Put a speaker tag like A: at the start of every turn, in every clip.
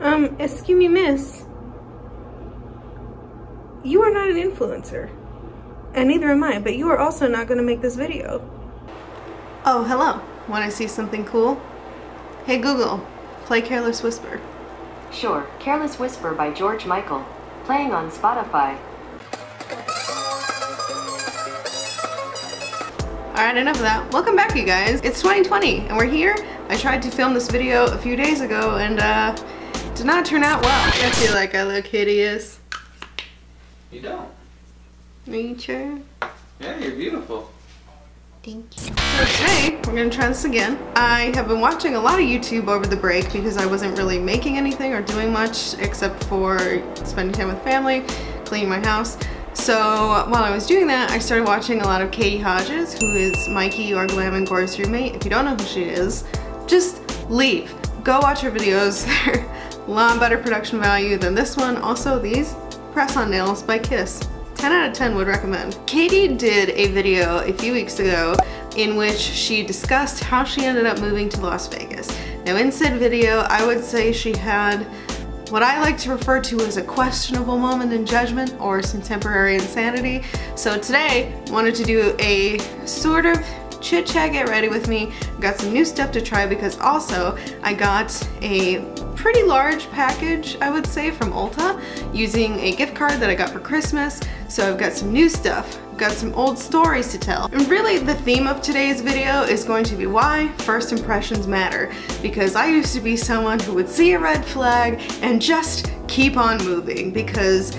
A: Um, excuse me, miss. You are not an influencer. And neither am I, but you are also not going to make this video. Oh, hello. Want to see something cool? Hey Google, play Careless Whisper.
B: Sure, Careless Whisper by George Michael. Playing on Spotify.
A: Alright, enough of that. Welcome back, you guys. It's 2020, and we're here. I tried to film this video a few days ago, and uh, did not turn out well. I feel like I look hideous.
C: You don't.
A: Are you sure?
C: Yeah, you're beautiful.
A: Thank you. So today, we're gonna try this again. I have been watching a lot of YouTube over the break because I wasn't really making anything or doing much except for spending time with family, cleaning my house. So while I was doing that, I started watching a lot of Katy Hodges, who is Mykie or Glam and Gore's roommate. If you don't know who she is, just leave. Go watch her videos. They're a lot better production value than this one. Also, these press-on nails by Kiss. 10 out of 10 would recommend. Katy did a video a few weeks ago in which she discussed how she ended up moving to Las Vegas. Now in said video, I would say she had what I like to refer to as a questionable moment in judgment or some temporary insanity. So today, I wanted to do a sort of chit chat, get ready with me. I've got some new stuff to try because also I got a pretty large package, I would say, from Ulta using a gift card that I got for Christmas. So I've got some new stuff, got some old stories to tell. And really the theme of today's video is going to be why first impressions matter. Because I used to be someone who would see a red flag and just keep on moving because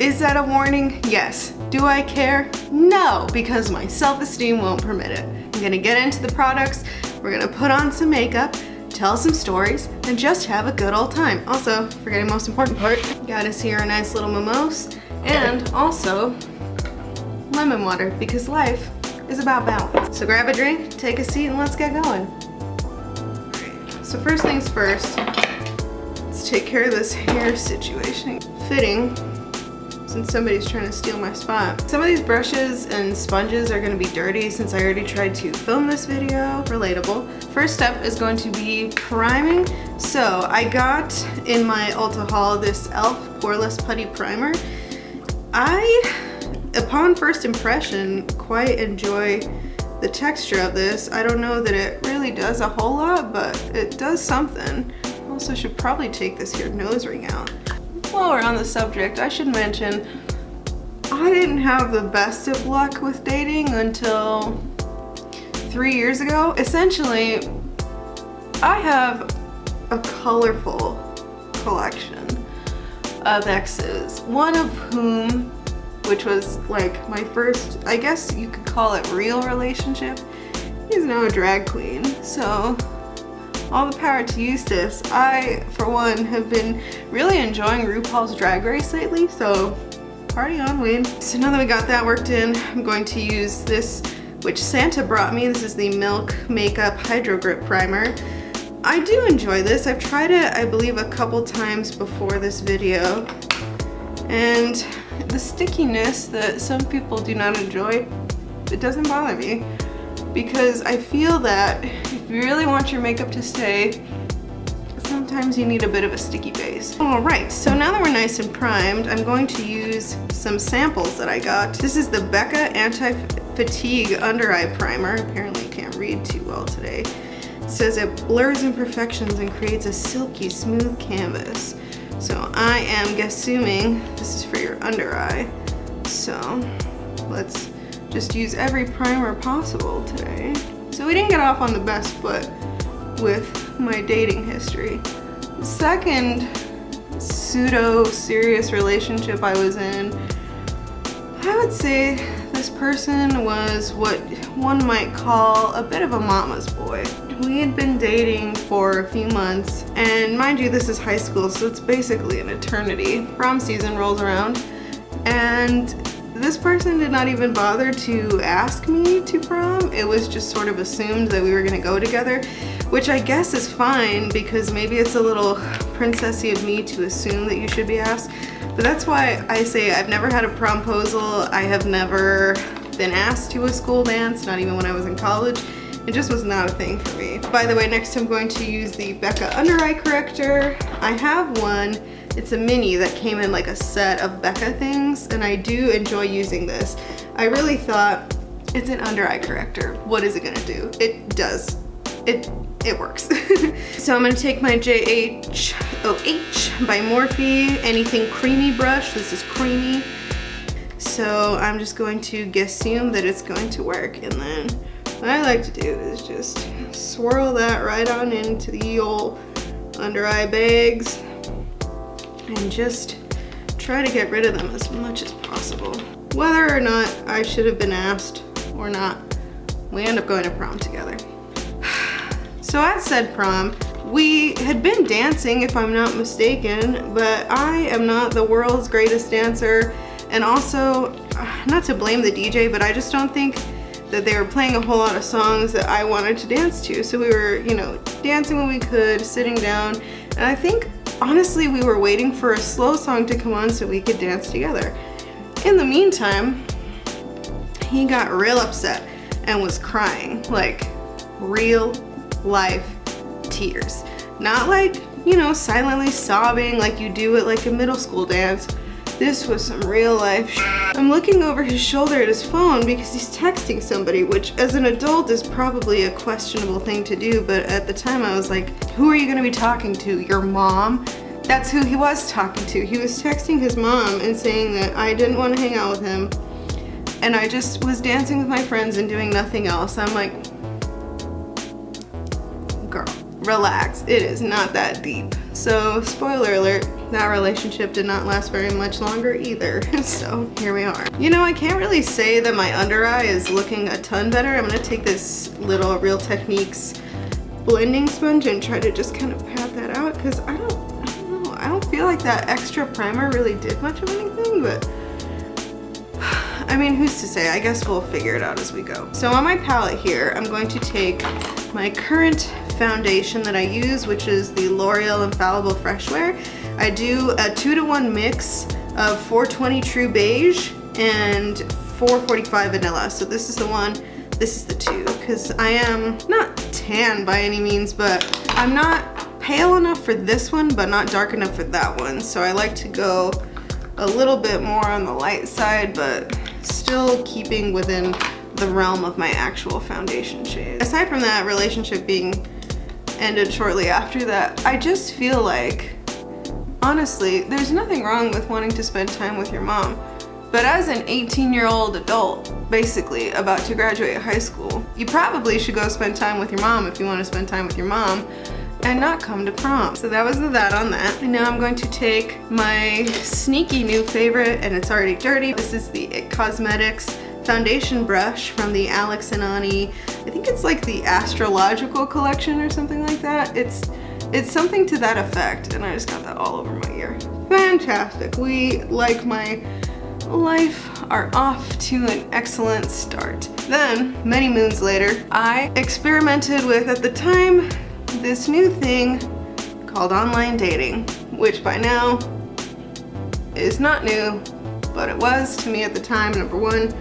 A: is that a warning? Yes. Do I care? No, because my self-esteem won't permit it. I'm gonna get into the products, we're gonna put on some makeup, tell some stories, and just have a good old time. Also, forgetting the most important part, got us here a nice little mimosa, and also lemon water, because life is about balance. So grab a drink, take a seat, and let's get going. So first things first, let's take care of this hair situation. Fitting since somebody's trying to steal my spot. Some of these brushes and sponges are gonna be dirty since I already tried to film this video. Relatable. First step is going to be priming. So I got in my Ulta haul this e.l.f. Poreless Putty Primer. I, upon first impression, quite enjoy the texture of this. I don't know that it really does a whole lot, but it does something. Also should probably take this here nose ring out. While we're on the subject, I should mention I didn't have the best of luck with dating until three years ago. Essentially, I have a colorful collection of exes, one of whom, which was like my first, I guess you could call it real relationship, he's now a drag queen. So all the power to Eustace. I, for one, have been really enjoying RuPaul's Drag Race lately, so party on, Wayne. So now that we got that worked in, I'm going to use this, which Santa brought me. This is the Milk Makeup Hydro Grip Primer. I do enjoy this. I've tried it, I believe, a couple times before this video. And the stickiness that some people do not enjoy, it doesn't bother me because I feel that if you really want your makeup to stay, sometimes you need a bit of a sticky base. Alright, so now that we're nice and primed, I'm going to use some samples that I got. This is the Becca Anti-Fatigue Under Eye Primer. Apparently can't read too well today. It says it blurs imperfections and creates a silky smooth canvas. So I am guessing this is for your under eye. So let's just use every primer possible today. So we didn't get off on the best foot with my dating history. The second pseudo serious relationship I was in, I would say this person was what one might call a bit of a mama's boy. We had been dating for a few months and mind you this is high school so it's basically an eternity. Prom season rolls around and this person did not even bother to ask me to prom. It was just sort of assumed that we were gonna go together, which I guess is fine because maybe it's a little princessy of me to assume that you should be asked. But that's why I say I've never had a promposal. I have never been asked to a school dance, not even when I was in college. It just was not a thing for me. By the way, next I'm going to use the Becca under eye corrector. I have one, it's a mini that came in like a set of Becca things and I do enjoy using this. I really thought it's an under eye corrector. What is it gonna do? It does. It it works. so I'm gonna take my JHOH by Morphe, anything creamy brush. This is creamy. So I'm just going to assume that it's going to work. And then I like to do is just swirl that right on into the old under eye bags and just try to get rid of them as much as possible. Whether or not I should have been asked or not, we end up going to prom together. So at said prom, we had been dancing if I'm not mistaken, but I am not the world's greatest dancer and also, not to blame the DJ, but I just don't think that they were playing a whole lot of songs that I wanted to dance to. So we were, you know, dancing when we could, sitting down, and I think honestly we were waiting for a slow song to come on so we could dance together. In the meantime, he got real upset and was crying, like real life tears. Not like, you know, silently sobbing like you do at like a middle school dance. This was some real life I'm looking over his shoulder at his phone because he's texting somebody, which as an adult is probably a questionable thing to do, but at the time I was like, who are you gonna be talking to? Your mom? That's who he was talking to. He was texting his mom and saying that I didn't want to hang out with him and I just was dancing with my friends and doing nothing else. I'm like, girl, relax. It is not that deep. So spoiler alert, that relationship did not last very much longer either. so here we are. You know, I can't really say that my under eye is looking a ton better. I'm gonna take this little Real Techniques blending sponge and try to just kind of pat that out because I don't, I don't know, I don't feel like that extra primer really did much of anything, but I mean, who's to say? I guess we'll figure it out as we go. So on my palette here, I'm going to take my current foundation that I use, which is the L'Oreal Infallible Fresh Wear. I do a two to one mix of 420 True Beige and 445 Vanilla. So this is the one, this is the two, because I am not tan by any means, but I'm not pale enough for this one, but not dark enough for that one. So I like to go a little bit more on the light side, but still keeping within the realm of my actual foundation shade. Aside from that relationship being ended shortly after that, I just feel like, honestly, there's nothing wrong with wanting to spend time with your mom. But as an 18 year old adult, basically about to graduate high school, you probably should go spend time with your mom if you want to spend time with your mom and not come to prom. So that was the that on that. And now I'm going to take my sneaky new favorite and it's already dirty. This is the IT Cosmetics foundation brush from the Alex and Ani, I think it's like the astrological collection or something like that. It's it's something to that effect and I just got that all over my ear. Fantastic. We, like my life, are off to an excellent start. Then, many moons later, I experimented with, at the time, this new thing called online dating, which by now is not new, but it was to me at the time, number one,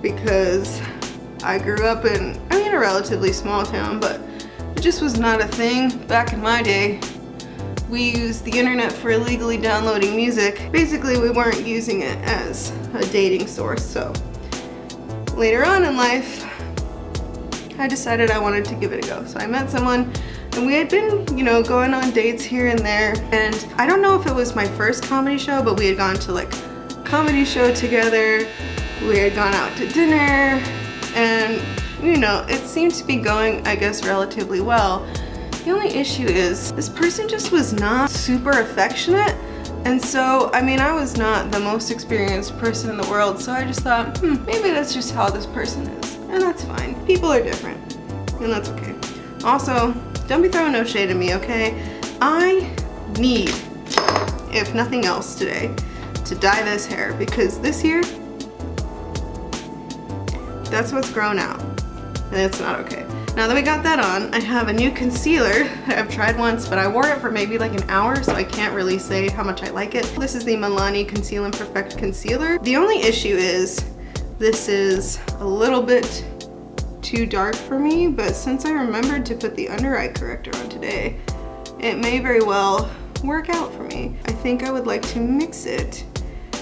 A: because I grew up in, I mean, a relatively small town, but just was not a thing back in my day. We used the internet for illegally downloading music. Basically, we weren't using it as a dating source, so later on in life, I decided I wanted to give it a go. So I met someone and we had been, you know, going on dates here and there. And I don't know if it was my first comedy show, but we had gone to like comedy show together. We had gone out to dinner and, you know, it seemed to be going, I guess, relatively well. The only issue is this person just was not super affectionate. And so, I mean, I was not the most experienced person in the world, so I just thought, hmm, maybe that's just how this person is. And that's fine. People are different, and that's okay. Also, don't be throwing no shade at me, okay? I need, if nothing else today, to dye this hair because this here, that's what's grown out it's not okay. Now that we got that on, I have a new concealer that I've tried once, but I wore it for maybe like an hour, so I can't really say how much I like it. This is the Milani Conceal and Perfect Concealer. The only issue is this is a little bit too dark for me, but since I remembered to put the under eye corrector on today, it may very well work out for me. I think I would like to mix it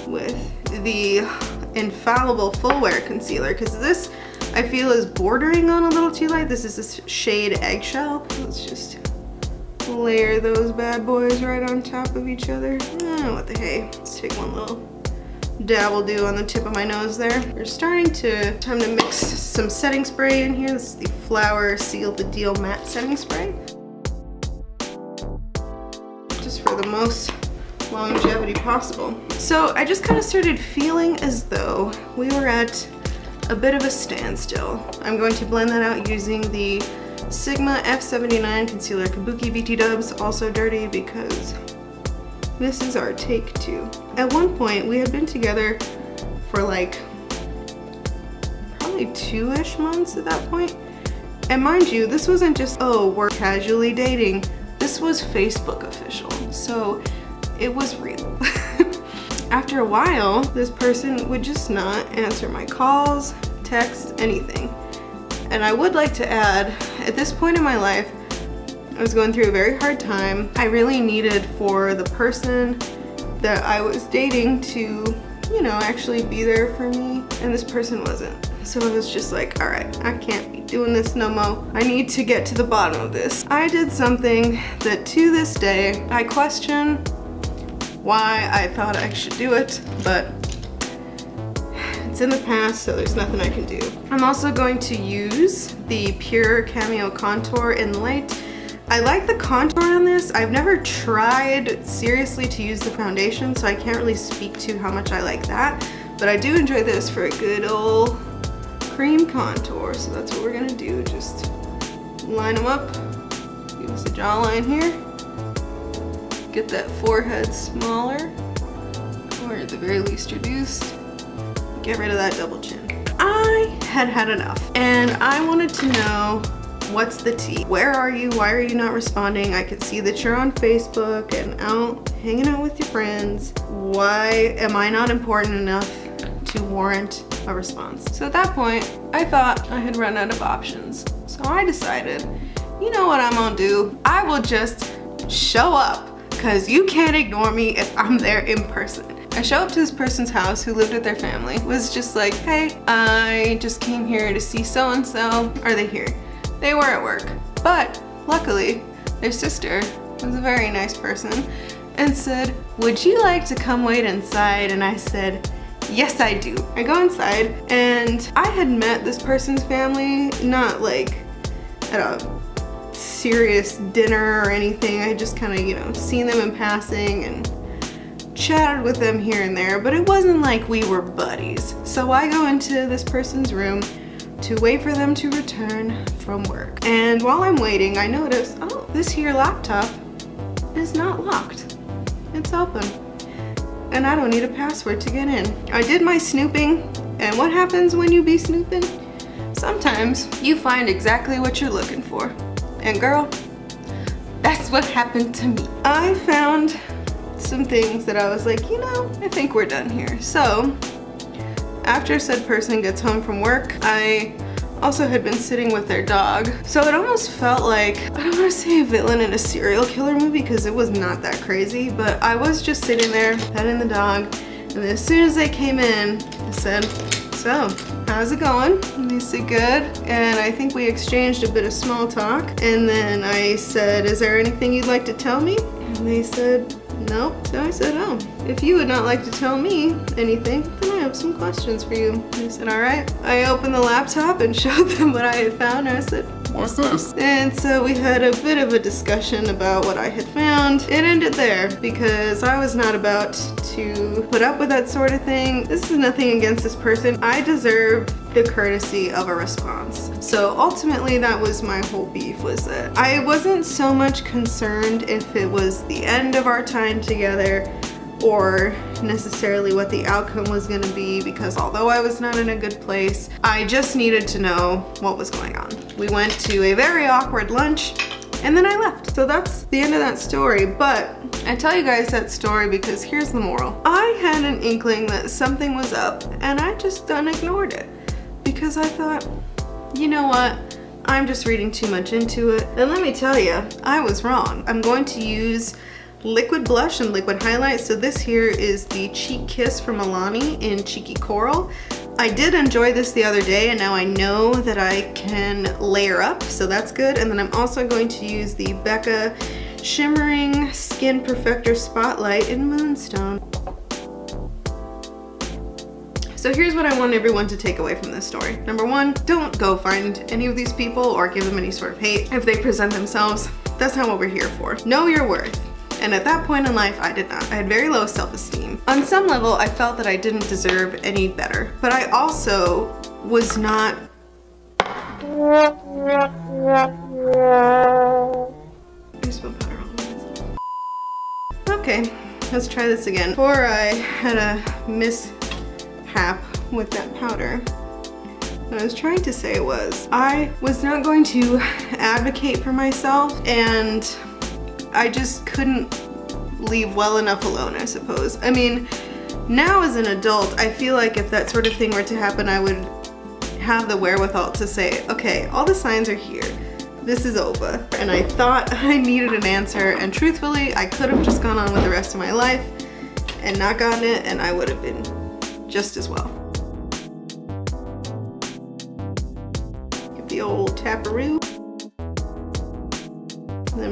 A: with the Infallible Full Wear Concealer because this I feel is bordering on a little too light. This is this shade Eggshell. Let's just layer those bad boys right on top of each other. Oh, what the hey. Let's take one little dabble do on the tip of my nose there. We're starting to, time to mix some setting spray in here. This is the Flower Seal the Deal Matte Setting Spray. Just for the most longevity possible. So I just kind of started feeling as though we were at a bit of a standstill. I'm going to blend that out using the Sigma F79 Concealer Kabuki BT Dubs, also dirty because this is our take two. At one point, we had been together for like probably two-ish months at that point. And mind you, this wasn't just, oh, we're casually dating. This was Facebook official. So it was real. After a while, this person would just not answer my calls, texts, anything. And I would like to add, at this point in my life, I was going through a very hard time. I really needed for the person that I was dating to, you know, actually be there for me. And this person wasn't. So I was just like, all right, I can't be doing this no more. I need to get to the bottom of this. I did something that to this day, I question why I thought I should do it, but it's in the past, so there's nothing I can do. I'm also going to use the PÜR Cameo Contour in Light I like the contour on this. I've never tried seriously to use the foundation, so I can't really speak to how much I like that. But I do enjoy this for a good old cream contour. So that's what we're gonna do. Just line them up. Give us a jawline here. Get that forehead smaller, or at the very least reduced. Get rid of that double chin. I had had enough, and I wanted to know What's the tea? Where are you? Why are you not responding? I can see that you're on Facebook and out hanging out with your friends. Why am I not important enough to warrant a response? So at that point, I thought I had run out of options. So I decided, you know what I'm gonna do? I will just show up because you can't ignore me if I'm there in person. I show up to this person's house who lived with their family, was just like, hey, I just came here to see so-and-so. Are they here? They were at work, but luckily their sister was a very nice person and said, would you like to come wait inside? And I said, yes I do. I go inside and I had met this person's family, not like at a serious dinner or anything. I just kind of, you know, seen them in passing and chatted with them here and there, but it wasn't like we were buddies. So I go into this person's room to wait for them to return from work. And while I'm waiting, I notice, oh, this here laptop is not locked. It's open. And I don't need a password to get in. I did my snooping, and what happens when you be snooping? Sometimes you find exactly what you're looking for. And girl, that's what happened to me. I found some things that I was like, you know, I think we're done here. So after said person gets home from work, I also had been sitting with their dog. So it almost felt like, I don't want to say a villain in a serial killer movie because it was not that crazy, but I was just sitting there petting the dog and as soon as they came in, I said, so, how's it going? And they said good, and I think we exchanged a bit of small talk, and then I said, is there anything you'd like to tell me? And they said, Nope. So I said, oh, if you would not like to tell me anything, then I have some questions for you. They said, all right. I opened the laptop and showed them what I had found. I said, what's this? And so we had a bit of a discussion about what I had found. It ended there because I was not about to put up with that sort of thing. This is nothing against this person. I deserve the courtesy of a response. So ultimately that was my whole beef was that I wasn't so much concerned if it was the end of our time together or necessarily what the outcome was gonna be because although I was not in a good place, I just needed to know what was going on. We went to a very awkward lunch and then I left. So that's the end of that story. But I tell you guys that story because here's the moral. I had an inkling that something was up and I just done ignored it because I thought, you know what? I'm just reading too much into it. And let me tell you, I was wrong. I'm going to use liquid blush and liquid highlight. So this here is the Cheek Kiss from Milani in Cheeky Coral. I did enjoy this the other day and now I know that I can layer up, so that's good. And then I'm also going to use the Becca Shimmering Skin Perfector Spotlight in Moonstone. So here's what I want everyone to take away from this story. Number one, don't go find any of these people or give them any sort of hate if they present themselves. That's not what we're here for. Know your worth. And at that point in life, I did not. I had very low self-esteem. On some level, I felt that I didn't deserve any better. But I also was not Okay, let's try this again. Before I had a mishap with that powder, what I was trying to say was I was not going to advocate for myself and I just couldn't leave well enough alone, I suppose. I mean, now as an adult, I feel like if that sort of thing were to happen, I would have the wherewithal to say, okay, all the signs are here. This is over. And I thought I needed an answer, and truthfully, I could have just gone on with the rest of my life and not gotten it, and I would have been just as well. Get the old taparoo.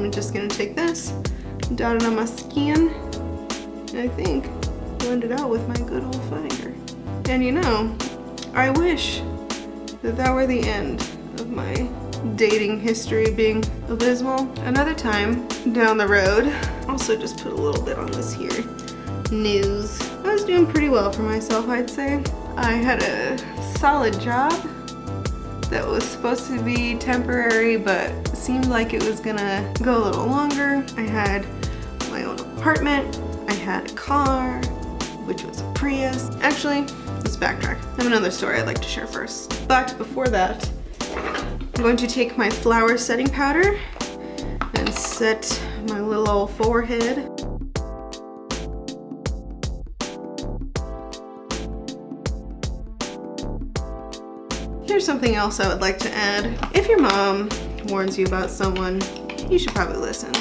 A: I'm just gonna take this, dot it on my skin, and I think blend it out with my good old finger. And you know, I wish that that were the end of my dating history being abysmal. Another time down the road, also just put a little bit on this here, news. I was doing pretty well for myself, I'd say. I had a solid job that was supposed to be temporary but seemed like it was gonna go a little longer. I had my own apartment, I had a car, which was a Prius. Actually, let's backtrack. I have another story I'd like to share first. But before that, I'm going to take my Flour setting powder and set my little old forehead. Here's something else I would like to add. If your mom warns you about someone, you should probably listen.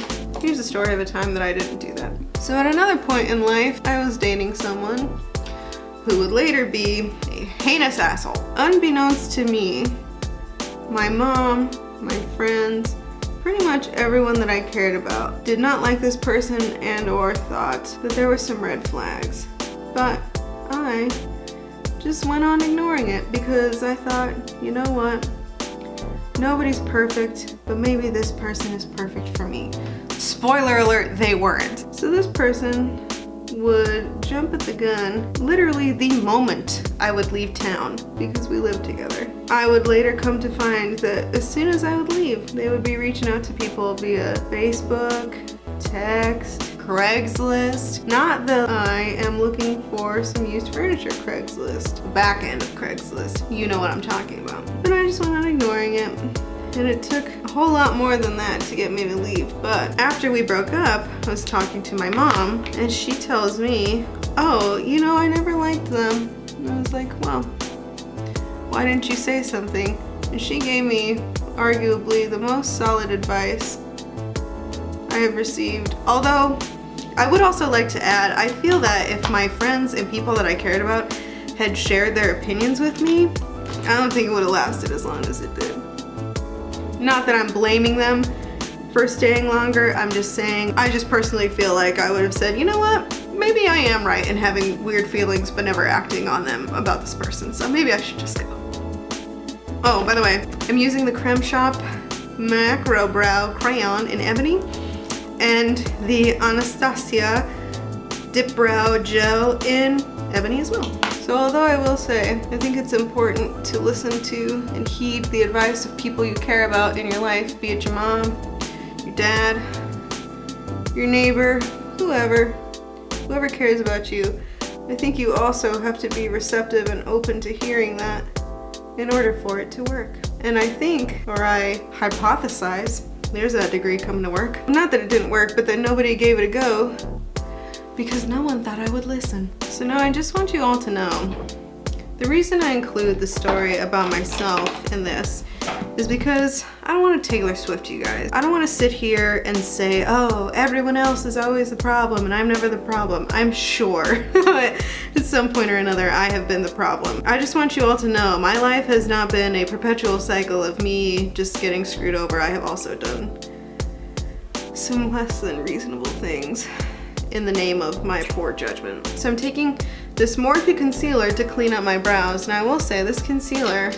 A: Here's a story of a time that I didn't do that. So at another point in life, I was dating someone who would later be a heinous asshole. Unbeknownst to me, my mom, my friends, pretty much everyone that I cared about did not like this person and or thought that there were some red flags. But I just went on ignoring it because I thought, you know what? Nobody's perfect, but maybe this person is perfect for me. Spoiler alert, they weren't. So this person would jump at the gun literally the moment I would leave town because we lived together. I would later come to find that as soon as I would leave, they would be reaching out to people via Facebook, text, Craigslist. Not the I am looking for some used furniture Craigslist. Back end of Craigslist. You know what I'm talking about. But I just went on ignoring it. And it took a whole lot more than that to get me to leave. But after we broke up, I was talking to my mom and she tells me, oh, you know, I never liked them. And I was like, well, why didn't you say something? And she gave me arguably the most solid advice I have received. Although, I would also like to add, I feel that if my friends and people that I cared about had shared their opinions with me, I don't think it would have lasted as long as it did. Not that I'm blaming them for staying longer, I'm just saying, I just personally feel like I would have said, you know what, maybe I am right in having weird feelings but never acting on them about this person, so maybe I should just go. Oh, by the way, I'm using the Creme Shop Macro Brow Crayon in Ebony and the Anastasia Dip Brow Gel in Ebony as well. So although I will say, I think it's important to listen to and heed the advice of people you care about in your life, be it your mom, your dad, your neighbor, whoever, whoever cares about you, I think you also have to be receptive and open to hearing that in order for it to work. And I think, or I hypothesize, there's that degree coming to work. Not that it didn't work, but that nobody gave it a go because no one thought I would listen. So now I just want you all to know, the reason I include the story about myself in this is because I don't want to Taylor Swift you guys. I don't want to sit here and say, oh, everyone else is always the problem and I'm never the problem. I'm sure at some point or another I have been the problem. I just want you all to know my life has not been a perpetual cycle of me just getting screwed over. I have also done some less than reasonable things in the name of my poor judgment. So I'm taking this Morphe concealer to clean up my brows. And I will say this concealer,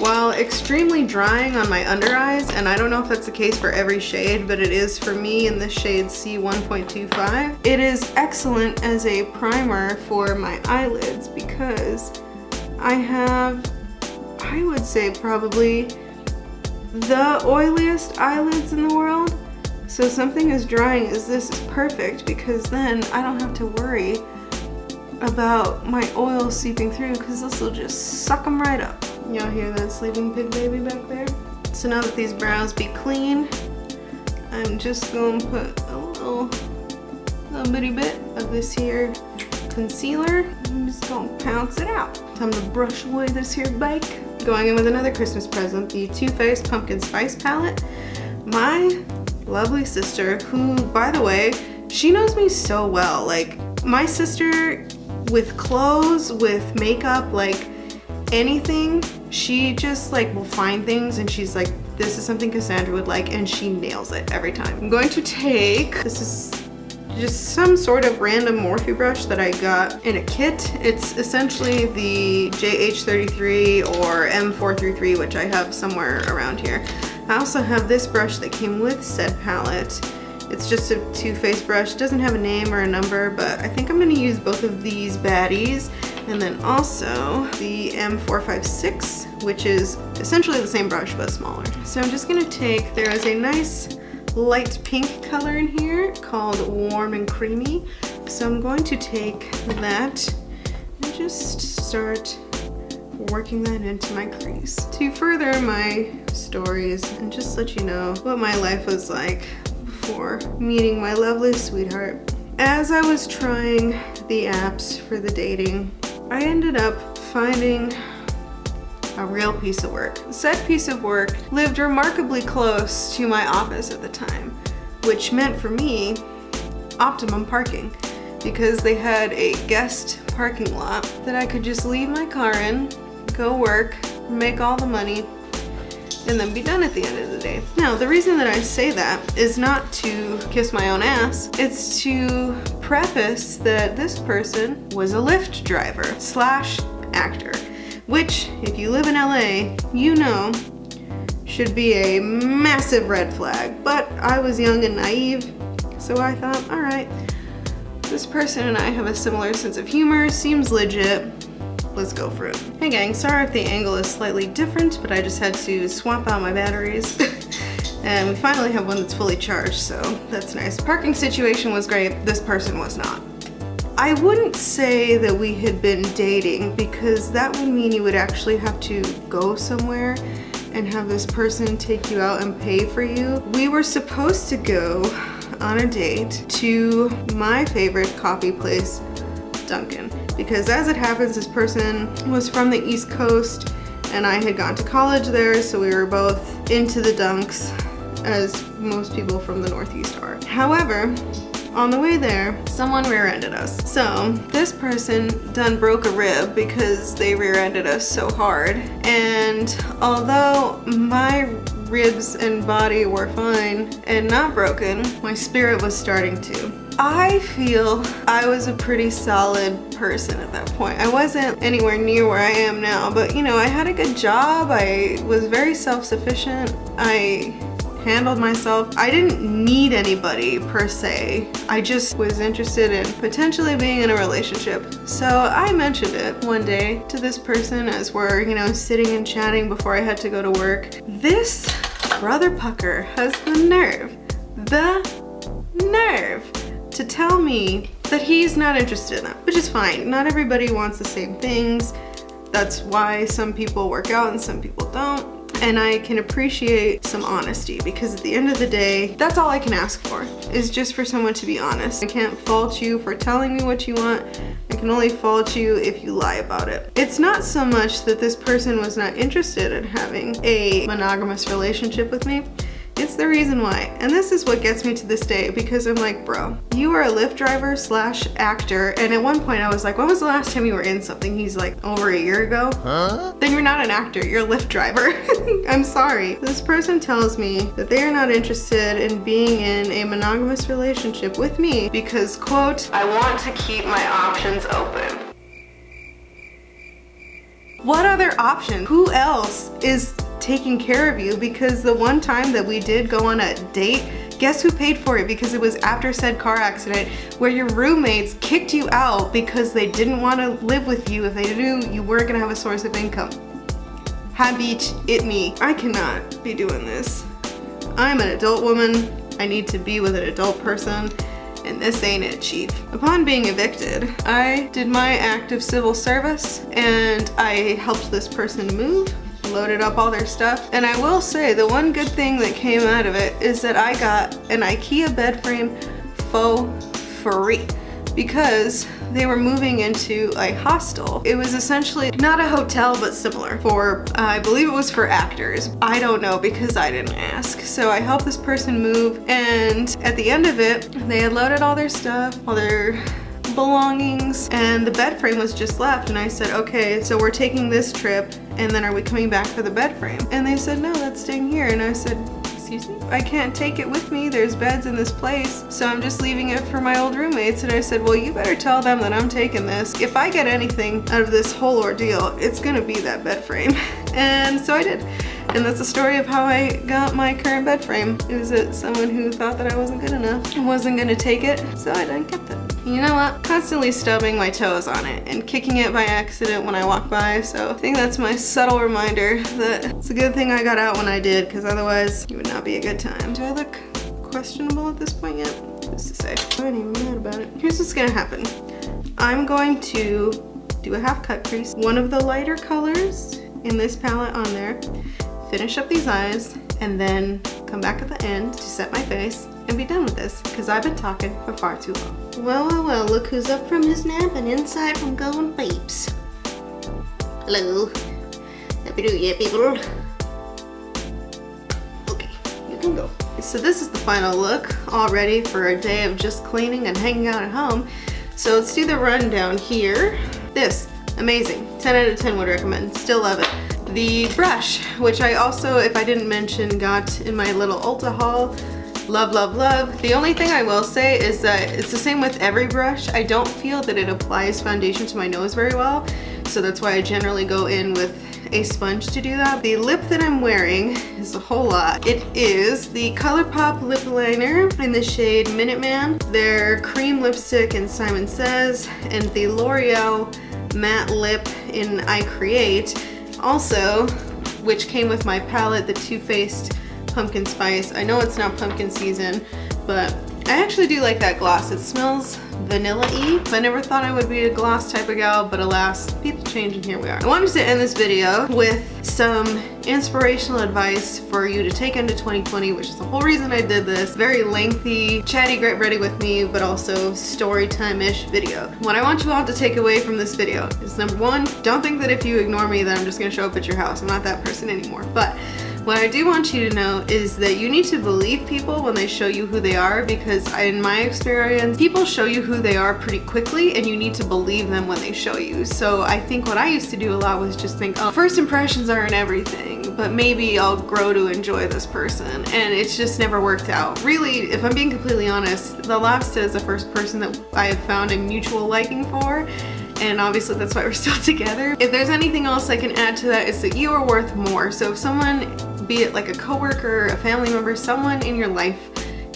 A: while extremely drying on my under eyes, and I don't know if that's the case for every shade, but it is for me in this shade C1.25, it is excellent as a primer for my eyelids because I have, I would say probably the oiliest eyelids in the world. So something as drying as this is perfect because then I don't have to worry about my oil seeping through because this will just suck them right up. Y'all hear that sleeping pig baby back there? So now that these brows be clean, I'm just going to put a little, little bitty bit of this here concealer. I'm just going to pounce it out. Time to brush away this here bake. Going in with another Christmas present, the Too Faced Pumpkin Spice Palette. My lovely sister who, by the way, she knows me so well. Like, my sister with clothes, with makeup, like anything, she just like will find things and she's like, this is something Cassandra would like and she nails it every time. I'm going to take, this is just some sort of random Morphe brush that I got in a kit. It's essentially the JH33 or M433, which I have somewhere around here. I also have this brush that came with said palette. It's just a Too Faced brush. It doesn't have a name or a number, but I think I'm gonna use both of these baddies. And then also the M456, which is essentially the same brush, but smaller. So I'm just gonna take, there is a nice light pink color in here called Warm and Creamy. So I'm going to take that and just start working that into my crease. To further my stories and just let you know what my life was like meeting my lovely sweetheart. As I was trying the apps for the dating, I ended up finding a real piece of work. Said piece of work lived remarkably close to my office at the time, which meant for me optimum parking because they had a guest parking lot that I could just leave my car in, go work, make all the money, and then be done at the end of the day. Now, the reason that I say that is not to kiss my own ass, it's to preface that this person was a Lyft driver slash actor, which, if you live in LA, you know should be a massive red flag. But I was young and naive, so I thought, all right, this person and I have a similar sense of humor, seems legit, let's go for it. Hey gang, sorry if the angle is slightly different, but I just had to swap out my batteries. and we finally have one that's fully charged, so that's nice. Parking situation was great, this person was not. I wouldn't say that we had been dating because that would mean you would actually have to go somewhere and have this person take you out and pay for you. We were supposed to go on a date to my favorite coffee place, Dunkin' because as it happens, this person was from the East Coast and I had gone to college there, so we were both into the dunks as most people from the Northeast are. However, on the way there, someone rear-ended us. So this person done broke a rib because they rear-ended us so hard. And although my ribs and body were fine and not broken, my spirit was starting to. I feel I was a pretty solid person at that point. I wasn't anywhere near where I am now, but you know, I had a good job. I was very self-sufficient. I handled myself. I didn't need anybody per se. I just was interested in potentially being in a relationship. So I mentioned it one day to this person as we're, you know, sitting and chatting before I had to go to work. This brother Pucker has the nerve, the nerve to tell me that he's not interested in that, which is fine. Not everybody wants the same things. That's why some people work out and some people don't. And I can appreciate some honesty because at the end of the day, that's all I can ask for is just for someone to be honest. I can't fault you for telling me what you want. I can only fault you if you lie about it. It's not so much that this person was not interested in having a monogamous relationship with me. It's the reason why. And this is what gets me to this day because I'm like, bro, you are a Lyft driver slash actor. And at one point I was like, when was the last time you were in something? He's like, over a year ago? Huh? Then you're not an actor, you're a Lyft driver. I'm sorry. This person tells me that they are not interested in being in a monogamous relationship with me because, quote, I want to keep my options open. What other option? Who else is taking care of you because the one time that we did go on a date, guess who paid for it? Because it was after said car accident where your roommates kicked you out because they didn't want to live with you if they knew you weren't gonna have a source of income. Hi beach, it me. I cannot be doing this. I'm an adult woman. I need to be with an adult person and this ain't it, chief. Upon being evicted, I did my act of civil service and I helped this person move loaded up all their stuff. And I will say the one good thing that came out of it is that I got an Ikea bed frame faux free because they were moving into a hostel. It was essentially not a hotel, but similar for, I believe it was for actors. I don't know because I didn't ask. So I helped this person move and at the end of it, they had loaded all their stuff, all their belongings and the bed frame was just left and I said okay so we're taking this trip and then are we coming back for the bed frame? And they said no that's staying here and I said excuse me? I can't take it with me there's beds in this place so I'm just leaving it for my old roommates and I said well you better tell them that I'm taking this. If I get anything out of this whole ordeal it's gonna be that bed frame. And so I did. And that's the story of how I got my current bed frame. It was it someone who thought that I wasn't good enough and wasn't gonna take it, so I didn't get it. You know what? Constantly stubbing my toes on it and kicking it by accident when I walk by, so I think that's my subtle reminder that it's a good thing I got out when I did, because otherwise it would not be a good time. Do I look questionable at this point yet? Who's to say? I'm not even mad about it. Here's what's gonna happen. I'm going to do a half cut crease, one of the lighter colors in this palette on there, finish up these eyes, and then come back at the end to set my face and be done with this because I've been talking for far too long. Well, well, well, look who's up from his nap and inside from going babes. Hello. Happy New Year, people. Okay, you can go. So this is the final look, all ready for a day of just cleaning and hanging out at home. So let's do the rundown here. This, amazing. 10 out of 10 would recommend, still love it the brush, which I also, if I didn't mention, got in my little Ulta haul. Love, love, love. The only thing I will say is that it's the same with every brush. I don't feel that it applies foundation to my nose very well, so that's why I generally go in with a sponge to do that. The lip that I'm wearing is a whole lot. It is the ColourPop lip liner in the shade Minuteman, their cream lipstick in Simon Says, and the L'Oreal matte lip in I Create. Also, which came with my palette, the Too Faced Pumpkin Spice. I know it's not pumpkin season, but I actually do like that gloss. It smells vanilla-y. I never thought I would be a gloss type of gal, but alas, people change and here we are. I wanted to end this video with some inspirational advice for you to take into 2020, which is the whole reason I did this. Very lengthy, chatty, get ready with me, but also story time-ish video. What I want you all to take away from this video is number one, don't think that if you ignore me that I'm just gonna show up at your house. I'm not that person anymore, but what I do want you to know is that you need to believe people when they show you who they are because in my experience, people show you who they are pretty quickly and you need to believe them when they show you. So I think what I used to do a lot was just think, oh, first impressions aren't everything, but maybe I'll grow to enjoy this person. And it's just never worked out. Really, if I'm being completely honest, the Lobster is the first person that I have found a mutual liking for and obviously that's why we're still together. If there's anything else I can add to that is that you are worth more. So if someone be it like a coworker, a family member, someone in your life,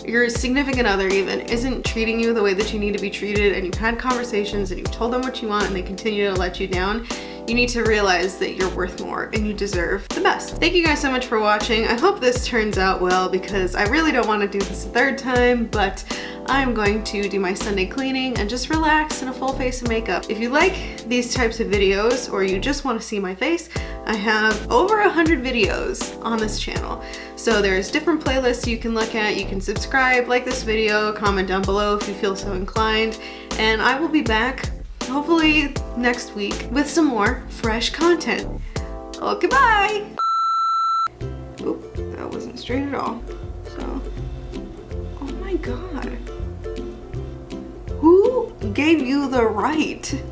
A: your significant other even, isn't treating you the way that you need to be treated and you've had conversations and you've told them what you want and they continue to let you down, you need to realize that you're worth more and you deserve the best. Thank you guys so much for watching. I hope this turns out well because I really don't want to do this a third time, but I'm going to do my Sunday cleaning and just relax in a full face of makeup. If you like these types of videos or you just want to see my face, I have over a hundred videos on this channel. So there's different playlists you can look at. You can subscribe, like this video, comment down below if you feel so inclined. And I will be back hopefully next week with some more fresh content. Okay, bye! Oop, that wasn't straight at all. So, oh my god. Who gave you the right?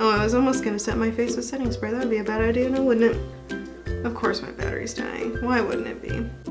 A: Oh, I was almost gonna set my face with setting spray. That would be a bad idea no, wouldn't it? Of course my battery's dying. Why wouldn't it be?